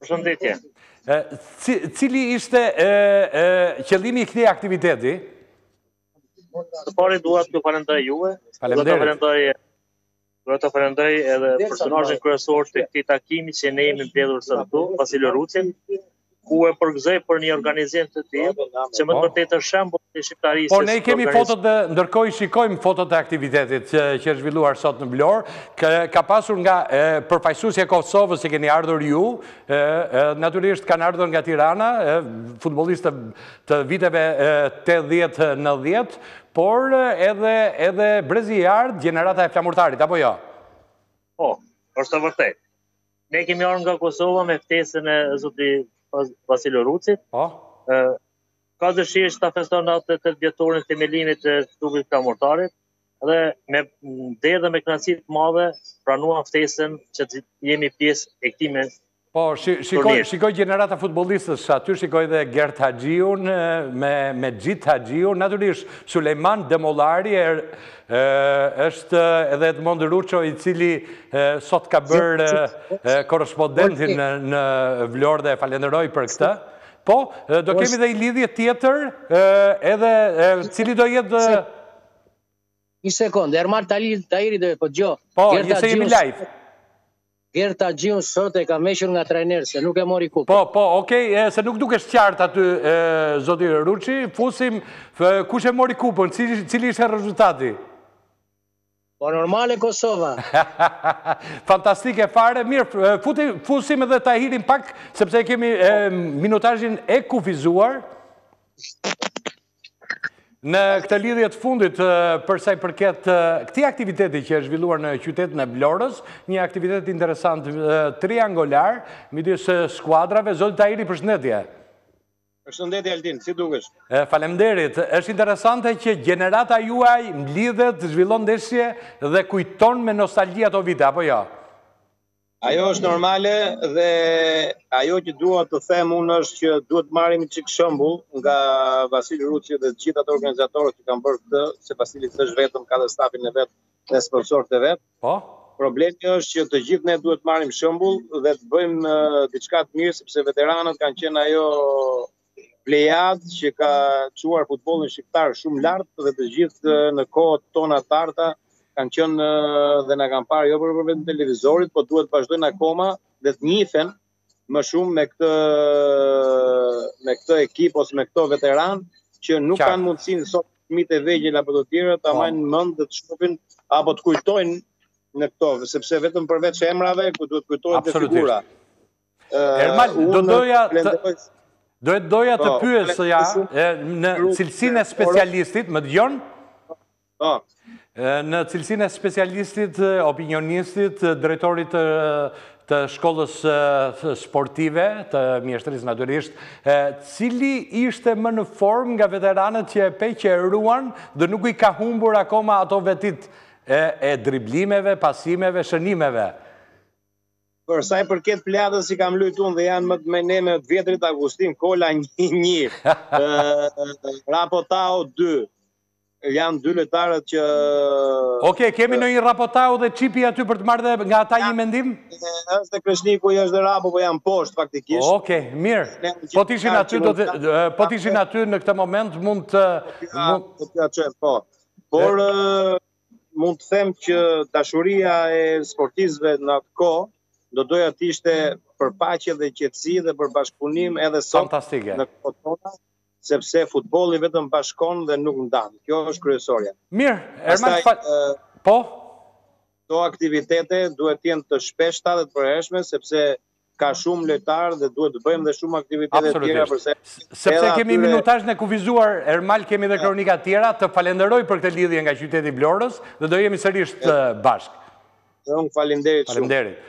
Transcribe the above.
Përshëndetje. Cili ishte qëllimi i këtij aktiviteti? Së pari dua t'ju falënderoj juve. Faleminderit. Do të falënderoj edhe personazhin kryesor të këtij takimi që ne jemi mbledhur sot këtu, Vasil Ruçin, ku e përgëzoj për një organizim të tillë, që më të po. vërtetë është shembull i shqiptarisë. Po ne kemi fotot dhe ndërkohë i shikojmë fotot e aktivitetit që është zhvilluar sot në Vlorë, që ka pasur nga përfaqësuesja e Kosovës që keni ardhur ju, natyrisht kanë ardhur nga Tirana, futbollistë të viteve 80-90, por edhe edhe brezi i ardh, gjenerata e Flamurtarit apo jo? Po, është e vërtetë. Ne kemi ardhur nga Kosova me ftesën e zotit Vasil Ruçit. Po. Ë ka dëshirë ta feston në atë të vjetorin e themelimit të klubit Flamurtarit dhe me derë dhe me kënaqësi të madhe pranuam ftesën që të jemi pjesë e këtij me Po, shikoj, shikoj gjenerata futbollistësh, aty shikoj dhe Gert Haxhiun, me, me Gjit Haxhiun, natyrisht, Sulejman Demollari, er, Është edhe Edmond Ruço, i cili sot ka bërë korrespondentin në Vlorë dhe e falënderoj për këtë. Po, do kemi dhe një lidhje tjetër, edhe cili do jetë... Një sekundë, Ermal Tahiri dhe apo jo. Po, jese jemi live. Gert Haxhiun sot e kam hequr nga trajner se nuk e mori kupën. Po, po, okay, se nuk dukesh qartë aty zoti Ruçi, fusim kush e mori kupën, cili, cili ishte rezultati? Po normale Kosova. Fantastike fare. Mirë, futim fusim edhe Tahirin pak sepse e kemi e, minutazhin e kufizuar. Në këtë lidhje të fundit, përsa i përket këtij aktiviteti që është zhvilluar në qytetin e Vlorës, një aktivitet interesant triangolar, midis skuadrave, zoti Tahiri, përshëndetje. Përshëndetje, Altin, si dukesh? Faleminderit, është interesante që gjenerata juaj mblidhet, zhvillon ndeshje dhe kujton me nostalgji ato vite, apo jo? Ja. Ajo është normale dhe ajo që dua të them unë është që duhet të marrim një çik shembull nga Vasil Ruçi dhe të gjithë ata organizatorët që kanë bërë këtë, se Vasili s'është vetëm ka dhe stafin e vet dhe sponsorët e vet. Po. Problemi është që të gjithë ne duhet të marrim shembull dhe të bëjmë uh, diçka të mirë sepse veteranët kanë qenë ajo plejadë që ka çuar futbollin shqiptar shumë lart dhe të gjithë në kohët tona të arta kanë qenë dhe na kanë parë jo përveç televizorit, por duhet të vazhdojnë akoma dhe të njihen më shumë me këtë me këtë ekip ose me këto veteranë që nuk Qartë. kanë mundësinë sot fëmijët e vegjël apo të tjerë ta po. mbajnë mend dhe të shohin apo të kujtojnë në këto, sepse vetëm përveç emrave ku duhet të kujtohet dhe figura. Ermal, do doja të... Do doja të po, pyesja në cilësinë e specialistit, më dëgjon? Po. Në cilësinë e specialistit, opinionistit, drejtorit të shkollës sportive, të mjeshtërisë natyrisht, cili ishte më në formë nga veteranët që e pe që e ruan dhe nuk i ka humbur akoma ato vetitë e driblimeve, pasimeve, shënimeve? Për sa i përket plejadës që kam luajtur unë dhe janë më të meneme të vjetrit Agustin Kola 1-1. Rrapo Taho 2. Janë dy lojtarët që Okej, okay, kemi ndonjë Rrapo Taho dhe Çipi aty për të marrë dhe nga ata një mendim? Është dhe Kreshniku, është dhe Rrapo, po janë poshtë faktikisht. Okej, okay, mirë. Po të ishin aty do të po të ishin aty në këtë moment mund të mund të çojë po. Por mund të them që dashuria e sportistëve në atë kohë do doja të ishte për paqe dhe qetësi dhe për bashkëpunim edhe sot Fantastike. në kohët tona, sepse futbolli vetëm bashkon dhe nuk ndan. Kjo është kryesorja. Mirë, Ermal, Pastaj, fal... po? Këto aktivitete duhet të jenë të shpeshta dhe të përhershme, sepse ka shumë lojtarë dhe duhet të bëjmë dhe shumë aktivitete të tjera Absolutisht, sepse kemi minutazhin e kufizuar Ermal kemi dhe kronika të tjera të falenderoj për këtë lidhje nga qyteti i Vlorës dhe do jemi sërisht bashkë. Unë faleminderit shumë. Faleminderit.